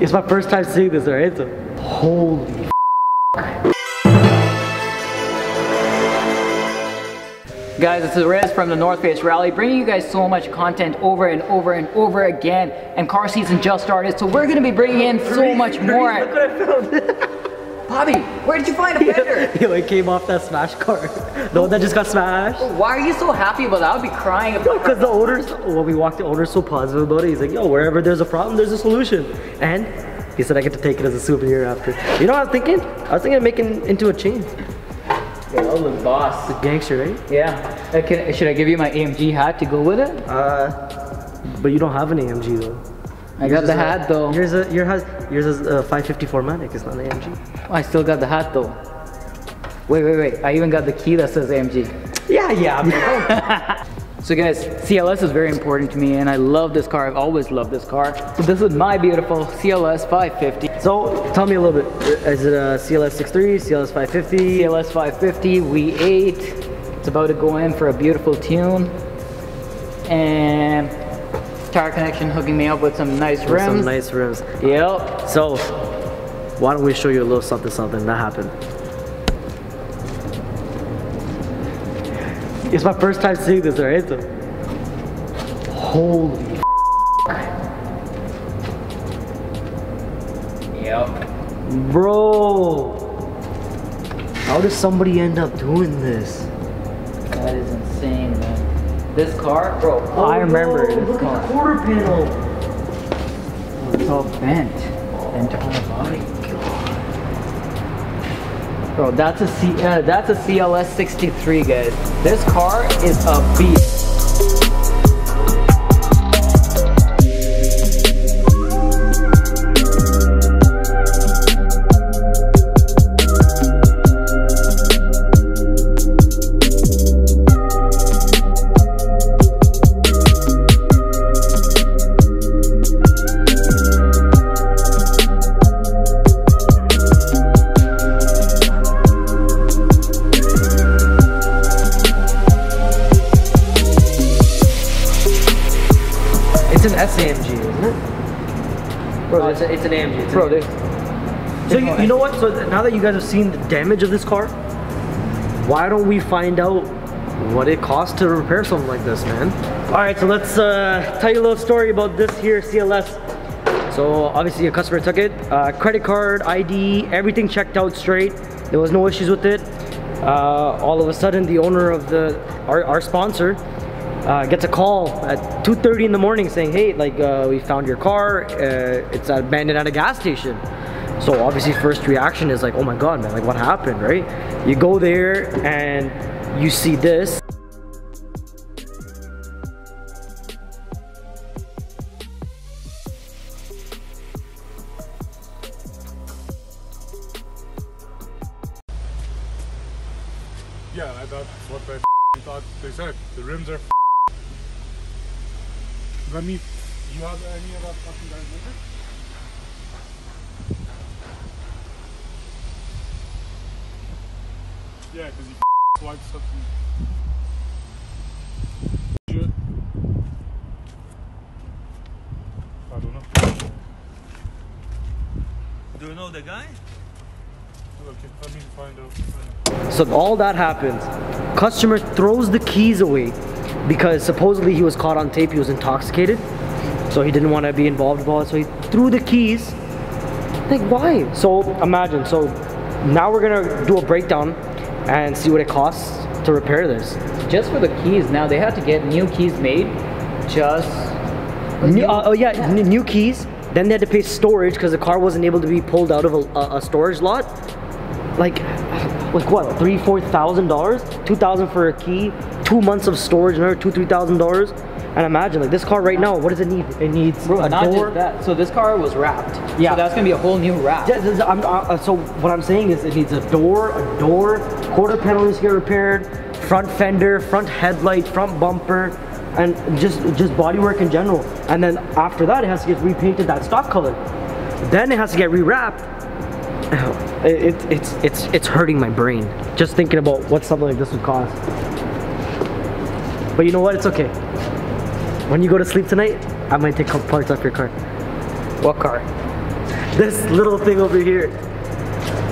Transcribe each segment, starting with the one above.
It's my first time seeing this, alright? So, holy Guys, this is Rez from the North Face Rally, bringing you guys so much content over and over and over again. And car season just started, so we're gonna be bringing in so much more. Bobby, where did you find a fender? Yo, it came off that smash car. The one that just got smashed. Why are you so happy about that? I would be crying if No, because the owner's, when we walked, the owner's so positive about it. He's like, yo, wherever there's a problem, there's a solution. And he said I get to take it as a souvenir after. You know what I was thinking? I was thinking of making into a chain. Yo, look, boss. The gangster, right? Yeah. Uh, can, should I give you my AMG hat to go with it? Uh, but you don't have an AMG though. I got the is a- hat though. Yours, a, yours has yours is a 554 Matic. It's not an AMG. Oh, I still got the hat though. Wait, wait, wait. I even got the key that says AMG. Yeah, yeah. Oh. So guys, CLS is very important to me and I love this car. I've always loved this car. So this is my beautiful CLS 550. so tell me a little bit. Is it a CLS 63, CLS 550? CLS 550 V8. It's about to go in for a beautiful tune. And tire connection hooking me up with some nice With rims. Some nice rims. Yep. So, why don't we show you a little something something that happened? It's my first time seeing this, alright? So, holy Yep. bro! How does somebody end up doing this? This car, bro. Oh, I remember no, this look car. at the quarter panel. Oh, It's all bent. Bent on the body. Bro, that's a C. Uh, that's a CLS 63, guys. This car is a beast. It's, an AMG. It's Bro, an this. So you, you know what? So now that you guys have seen the damage of this car, why don't we find out what it costs to repair something like this, man? All right, so let's uh, tell you a little story about this here CLS. So obviously a customer took it, uh, credit card, ID, everything checked out straight. There was no issues with it. Uh, all of a sudden, the owner of the our, our sponsor uh, gets a call at 2:30 in the morning saying, "Hey, like uh, we found your car. Uh, it's abandoned at a gas station." So obviously, first reaction is like, "Oh my god, man! Like what happened?" Right? You go there and you see this. Yeah, I thought that's what they thought they said. The rims are. Let me. You have any of that fucking guy's number? Yeah, because he swiped something. I don't know. Do you know the guy? Okay, let me find out. So all that happens. Customer throws the keys away because supposedly he was caught on tape. He was intoxicated, so he didn't want to be involved with all it. So he threw the keys. Like why? So imagine. So now we're gonna do a breakdown and see what it costs to repair this. Just for the keys, now they had to get new keys made. Just. New, uh, oh yeah, n- new keys. Then they had to pay storage because the car wasn't able to be pulled out of a, a, a storage lot. Like, like what? Three, four thousand dollars? Two thousand for a key. Two months of storage, another two, three thousand dollars. And imagine, like this car right now, what does it need? It needs Bro, a not door. just that. So this car was wrapped. Yeah. So that's gonna be a whole new wrap. Yeah, this- I'm- uh, so what I'm saying is, it needs a door, a door, quarter panel needs to get repaired, front fender, front headlight, front bumper, and just just bodywork in general. And then after that, it has to get repainted that stock color. Then it has to get rewrapped. It, it, it's it's it's hurting my brain just thinking about what something like this would cost. But you know what? It's okay. When you go to sleep tonight, I might take parts off your car. What car? this little thing over here.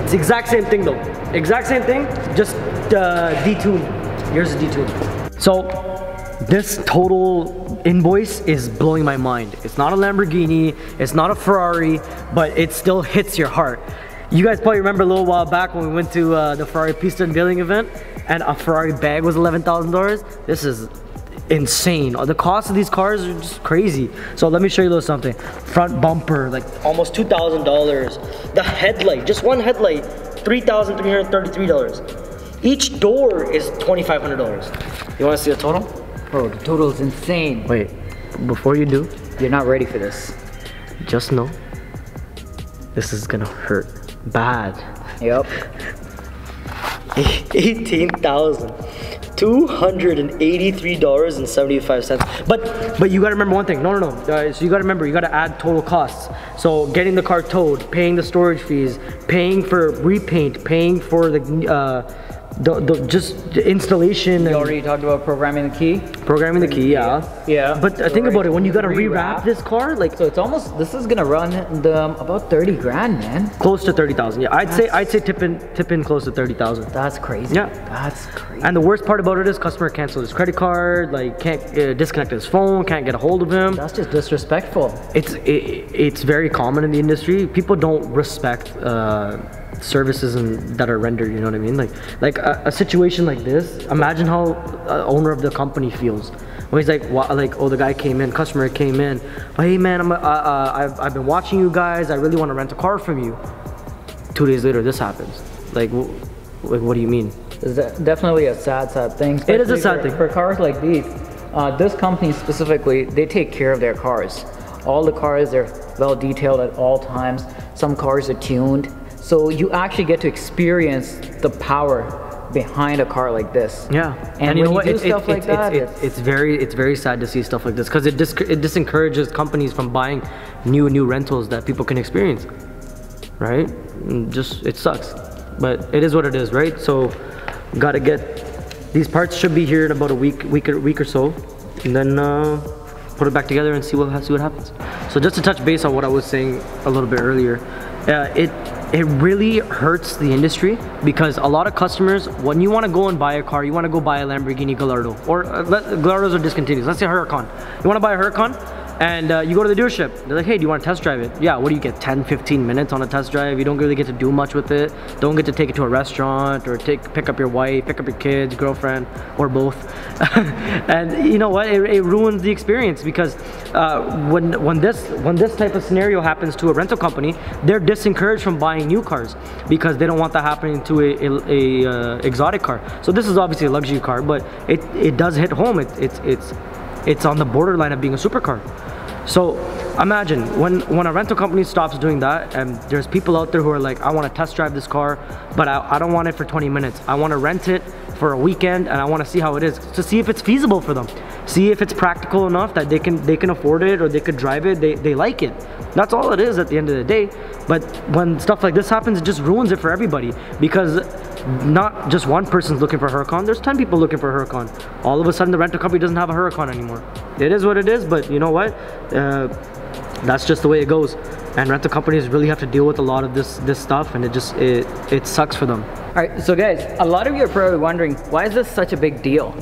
It's the exact same thing though. Exact same thing, just uh, detuned. Here's the detune. So this total invoice is blowing my mind. It's not a Lamborghini, it's not a Ferrari, but it still hits your heart. You guys probably remember a little while back when we went to uh, the Ferrari pista unveiling event and a Ferrari bag was $11,000. This is insane. The cost of these cars are just crazy. So let me show you a little something. Front bumper, like almost $2,000. The headlight, just one headlight, $3,333. Each door is $2,500. You wanna see the total? Bro, the total is insane. Wait, before you do, You're not ready for this. just know this is gonna hurt bad. Yep. 18,000. $283.75. But but you gotta remember one thing. No, no, no. Uh, so you gotta remember, you gotta add total costs. So getting the car towed, paying the storage fees, paying for repaint, paying for the uh, the, the just the installation You already talked about programming the key. programming the key. Yeah. Yeah. But uh, think about it. When you gotta Rewrap. rewrap this car, like So it's almost, this is gonna run the, about 30 grand, man. close to thirty thousand. Yeah, I'd say I'd say tip in tip in close to thirty thousand. That's crazy. Yeah. That's crazy. And the worst part about it is customer canceled his credit card, like can't uh, disconnect his phone, can't get a hold of him. That's just disrespectful. It's it, it's very common in the industry. People don't respect uh, services and that are rendered. You know what I mean? Like like a, a situation like this. Imagine how owner of the company feels. When he's like, like, oh, the guy came in, customer came in. Oh, hey man, I'm, uh, uh, I've, I've been watching you guys. I really want to rent a car from you. Two days later, this happens. Like, like what do you mean? It's de- definitely a sad, sad thing. It is a sad for, thing. For cars like these, uh, this company specifically, they take care of their cars. All the cars are well detailed at all times. Some cars are tuned. So you actually get to experience the power behind a car like this. Yeah, And, you when know what? you it's- stuff like it's- that, it's, it's, it's very it's very sad to see stuff like this because it dis- it disencourages companies from buying new new rentals that people can experience, right? And just it sucks, but it is what it is, right? So, gotta get these parts should be here in about a week week or week or so, and then uh, put it back together and see what see what happens. So just to touch base on what I was saying a little bit earlier, uh, it it really hurts the industry because a lot of customers, when you want to go and buy a car, you want to go buy a Lamborghini Gallardo or uh, Gallardos are discontinued. Let's say Huracan. You want to buy a Huracan and uh, you go to the dealership. They're like, hey, do you want to test drive it? Yeah, what do you get? 10, 15 minutes on a test drive. You don't really get to do much with it. Don't get to take it to a restaurant or take pick up your wife, pick up your kids, girlfriend, or both. and you know what? It, it ruins the experience because uh, when when this when this type of scenario happens to a rental company, they're disencouraged from buying new cars because they don't want that happening to a, a, a uh, exotic car. So this is obviously a luxury car, but it it does hit home. It, it's it's it's on the borderline of being a supercar. So imagine when when a rental company stops doing that, and there's people out there who are like, I want to test drive this car, but I, I don't want it for 20 minutes. I want to rent it for a weekend, and I want to see how it is to see if it's feasible for them, see if it's practical enough that they can they can afford it or they could drive it. They they like it. That's all it is at the end of the day. But when stuff like this happens, it just ruins it for everybody because not just one person's looking for a Huracan. There's 10 people looking for a Huracan. All of a sudden, the rental company doesn't have a Huracan anymore. It is what it is, but you know what? Uh, that's just the way it goes. And rental companies really have to deal with a lot of this this stuff, and it just it it sucks for them. All right, so guys, a lot of you are probably wondering, why is this such a big deal?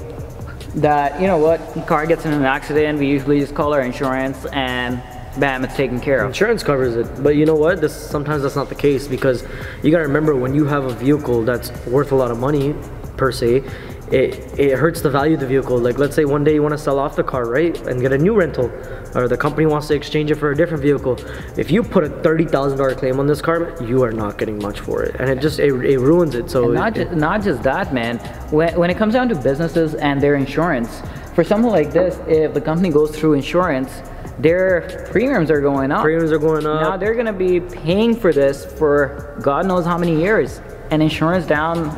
That, you know what, car gets in an accident, we usually just call our insurance and bam, it's taken care of. Insurance covers it, but you know what? This sometimes that's not the case because you gotta remember when you have a vehicle that's worth a lot of money per se, it it hurts the value of the vehicle. Like let's say one day you want to sell off the car, right, and get a new rental, or the company wants to exchange it for a different vehicle. If you put a thirty thousand dollar claim on this car, you are not getting much for it, and it just it, it ruins it. So not, it- ju- not just that, man. When, when it comes down to businesses and their insurance, for something like this, if the company goes through insurance, their premiums are going up. premiums are going up. Now they're gonna be paying for this for God knows how many years. And insurance down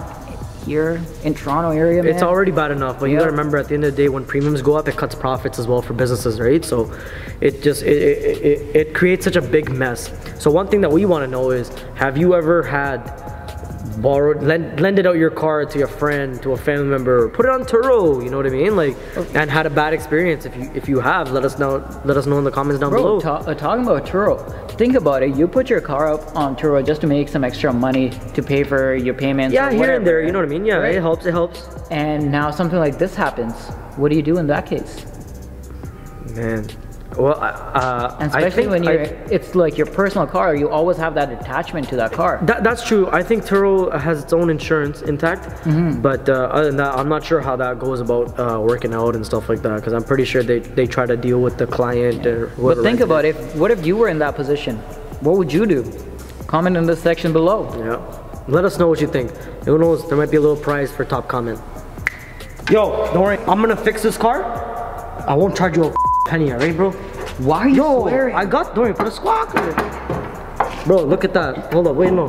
here in Toronto area, man. It's already bad enough, but you gotta remember at the end of the day, when premiums go up, it cuts profits as well for businesses, right? So it just it, it, it, it creates such a big mess. So one thing that we want to know is, have you ever had borrow, lend, lend it out your car to your friend, to a family member, put it on Turo. You know what I mean? Like, and had a bad experience. If you if you have, let us know. Let us know in the comments down Bro, below. uh, talking about Turo, think about it. You put your car up on Turo just to make some extra money to pay for your payments. yeah, or here and there. You know what I mean? Yeah, Right. it helps. It helps. And now something like this happens. What do you do in that case? Man, well, uh, And I especially think when you're, it's like your personal car. You always have that attachment to that car. That, that's true. I think Turo has its own insurance intact, Mm-hmm. but uh, other than that, I'm not sure how that goes about uh, working out and stuff like that. Because I'm pretty sure they, they try to deal with the client or But think about it. What if you were in that position? What would you do? Comment in the section below. Yeah. Let us know what you think. Who knows? There might be a little prize for top comment. Yo, don't worry. I'm gonna fix this car. I won't charge you a penny, alright, bro? Why are you Yo, swearing? I got. Don't worry. Put a squawk. Bro, look at that. Hold up. Wait, no.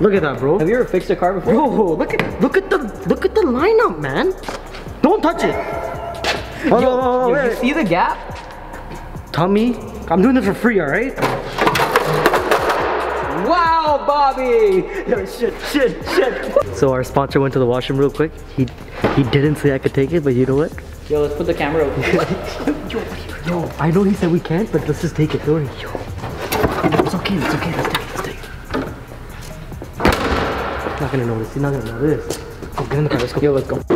Look at that, bro. Have you ever fixed a car before? Bro, look at look at the look at the lineup, man. Don't touch it. Hold Yo, on, yo, wait, you wait. see the gap? Tommy, I'm doing this for free, all right? Wow, Bobby! Yo, shit, shit, shit. So our sponsor went to the washroom real quick. He he didn't say I could take it, but you know what? Yo, let's put the camera over here. Yo, I know he said we can't, but let's just take it. Don't worry. Yo, it's okay. It's okay. Let's take it. Let's take it. Not gonna notice. He's not gonna notice. Let's get in the car. Let's go. Yo, let's go.